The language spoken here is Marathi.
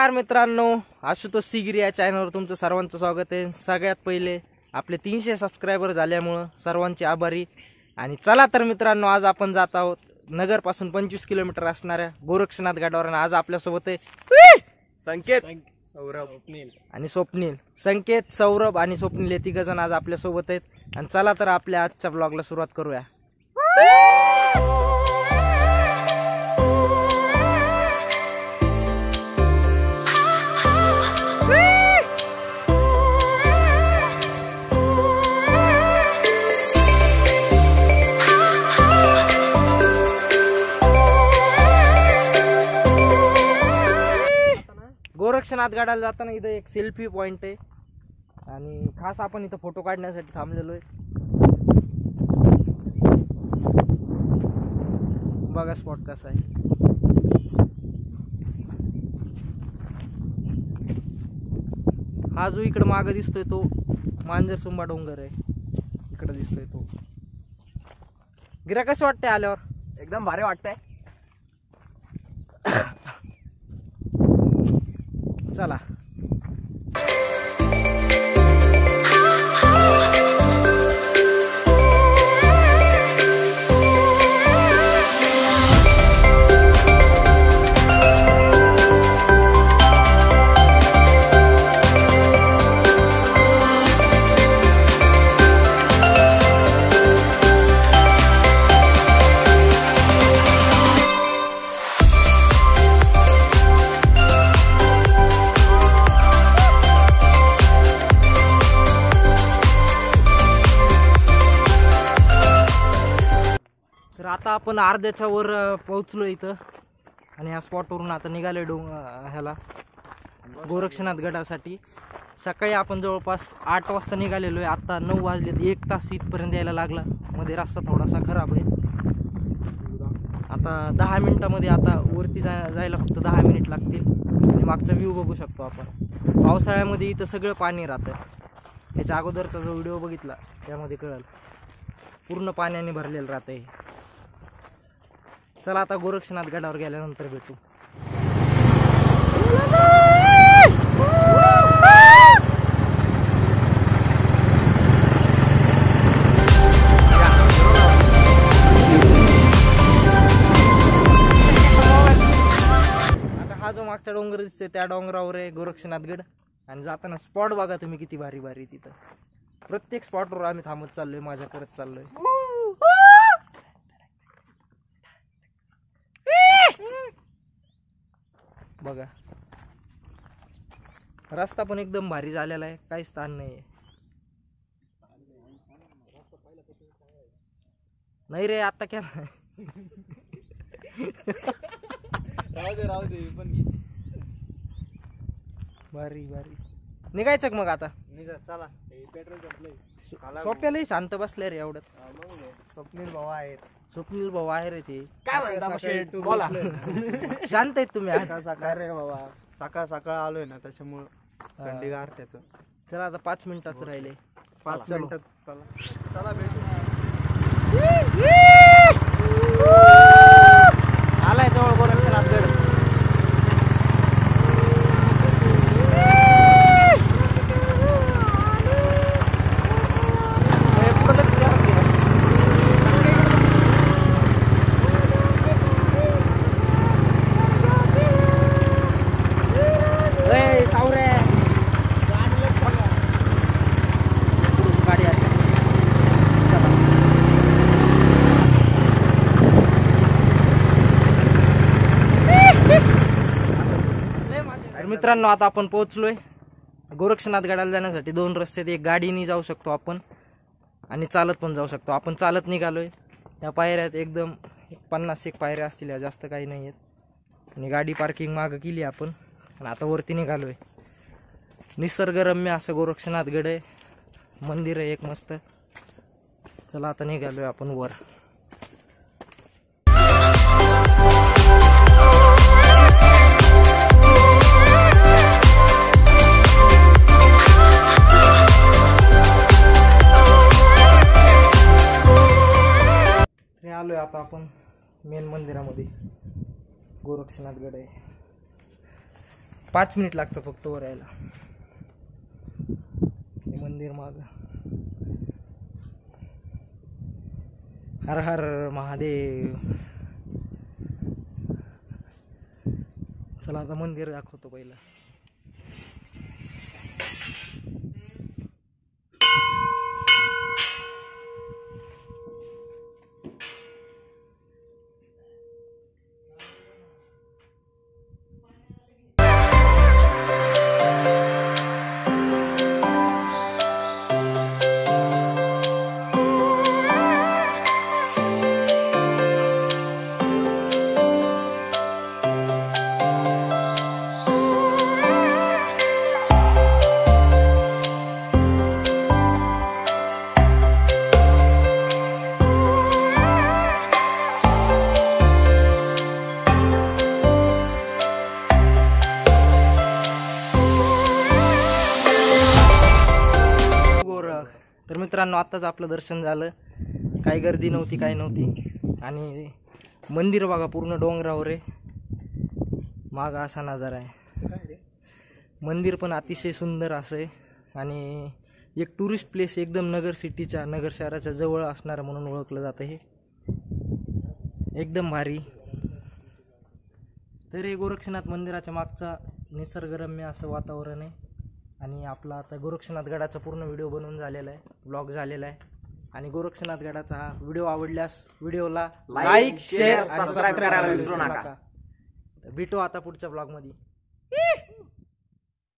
नमस्कार मित्रांनो आशुतोष सिगिरी या चॅनलवर तुमचं सर्वांचं स्वागत आहे. सगळ्यात पहिले आपले तीनशे सबस्क्रायबर झाल्यामुळं सर्वांचे आभारी. आणि चला तर मित्रांनो आज आपण जात आहोत नगरपासून पंचवीस किलोमीटर असणाऱ्या गोरक्षनाथ गडावर आणि आज आपल्यासोबत आहे! संकेत! सौरभ आणि स्वप्नील. संकेत सौरभ आणि स्वप्नील हे तिघ जण आज आपल्यासोबत आहेत. आणि चला तर आपल्या आजच्या ब्लॉगला सुरुवात करूया. गोरक्षनाथ गडाला जाताना इथं एक सेल्फी पॉईंट आहे. आणि खास आपण इथं फोटो काढण्यासाठी थांबलेलो आहे. बघा स्पॉट कसा आहे. हा जो इकडं मागं दिसतोय तो मांजर सुंबा डोंगर आहे. इकडं दिसतोय तो. गिरा कसं वाटतंय आल्यावर? एकदम भारी वाटतंय. चला. आता आपण अर्ध्याच्या वर पोहोचलो इथं. आणि ह्या स्पॉटवरून आता निघाले डोंग ह्याला. गोरक्षनाथ गडासाठी. सकाळी आपण जवळपास आठ वाजता निघालेलो आहे आता नऊ वाजलेत. एक तास इथपर्यंत यायला लागला. मध्ये रस्ता थोडासा खराब आहे. आता दहा मिनिटामध्ये आता वरती जा जायला फक्त दहा मिनिट लागतील. आणि मागचा व्ह्यू बघू शकतो आपण. पावसाळ्यामध्ये इथं सगळं पाणी राहतं ह्याच्या अगोदरचा जो व्हिडिओ बघितला त्यामध्ये कळलं. पूर्ण पाण्याने भरलेलं राहतं हे. चला आता गोरक्षनाथ गडावर गेल्यानंतर भेटू. आता हा जो मागचा डोंगर दिसतोय त्या डोंगरावर आहे गोरक्षनाथ गड. आणि जाताना स्पॉट बघा तुम्ही किती भारी भारी तिथं. प्रत्येक स्पॉटवर आम्ही थांबत चाललोय माझ्या करत चाललोय. बघा. रस्ता पण एकदम भारी झालेला आहे काही स्थान नाही नाही रे आता क्या राहू दे राहू दे पण घे भारी भारी. निघायचं का मग आता? निघा चला. पेट्रोल संपलंय. सोप्यालाही शांत बसले रे एवढ्यात स्वप्नील भाऊ आहेत. स्वप्नील भाऊ आहे रे ते. काय म्हणता शेठ? बोला. शांत आहेत तुम्ही आज. सकाळ सकाळ रे बाबा. सकाळ सकाळ आलोय ना त्याच्यामुळं थंडी गार त्याचं. चला आता पाच मिनिटाचं राहिले. पाच. मिनिटात चला. चला भेटू आलाय जवळ गोरक्षनाथ गड ए, पुढं लक्ष द्या रे. ए, सावरे. गाडी आली चला तर मित्रांनो आता आपण पोहोचलोय गोरक्षनाथ गडाला जाण्यासाठी. दोन रस्ते आहेत. एक गाडीने जाऊ शकतो आपण आणि चालत पण जाऊ शकतो. आपण चालत निघालोय. या पायऱ्यात एकदम पन्नास एक पायऱ्या असतील या जास्त काही नाही आहेत. आणि गाडी पार्किंग मागं केली आपण. आणि आता वरती निघालोय. निसर्गरम्य असं गोरक्षनाथ गड आहे. मंदिर आहे एक मस्त. चला आता निघालोय आपण वर. आता आपण मेन मंदिरामध्ये. गोरक्षनाथ गड आहे. पाच मिनिट लागतं फक्त वर यायला. हे मंदिर माग. हर हर महादेव. चला आता मंदिर दाखवतो पहिलं. मित्रांनो आत्ताच आपलं दर्शन झालं. काही गर्दी नव्हती काही नव्हती. आणि मंदिर बघा पूर्ण डोंगरावर आहे. माग असा नजारा आहे. मंदिर पण अतिशय सुंदर असं आहे. आणि एक टुरिस्ट प्लेस एकदम नगर सिटीच्या नगर शहराच्या जवळ असणारं म्हणून ओळखलं जातं हे. एकदम भारी. तर हे गोरक्षनाथ मंदिराच्या मागचा निसर्गरम्य असं वातावरण आहे. आणि आपला आता गोरक्षनाथ गडाचा पूर्ण व्हिडिओ बनवून झालेला आहे. ब्लॉग झालेला आहे. आणि गोरक्षनाथ गडाचा हा व्हिडिओ आवडल्यास व्हिडिओला लाईक शेअर सबस्क्राईब करायला विसरू नका. भेटू आता पुढच्या ब्लॉगमध्ये